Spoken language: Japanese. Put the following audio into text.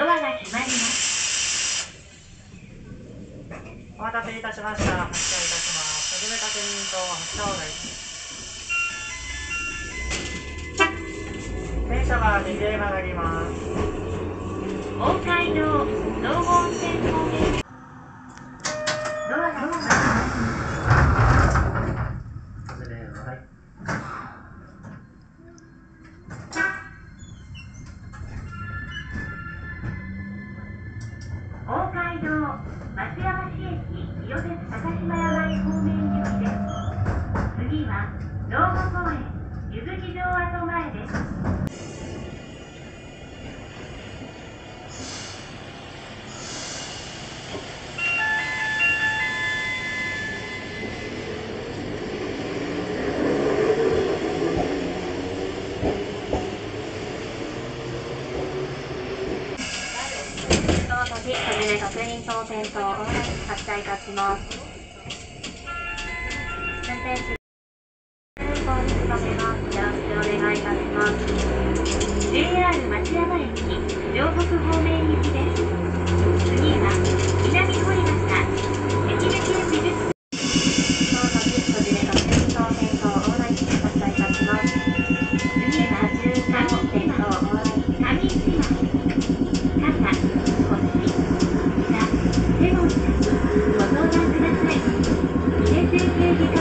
ドアが閉まります。お待たせいたしました。発車いたします。はじめ確認と発車お願いします。電車は右へ曲がります。大街道、道後温泉方面。高島山へ方面行きです。次は、道後公園、湯口城跡前です。時、はじめ確認と発車いたします。運転士、運行に努めます。よろしくお願いいたします。JR 町山駅、両国方面行きです。次は、南堀 Thank you.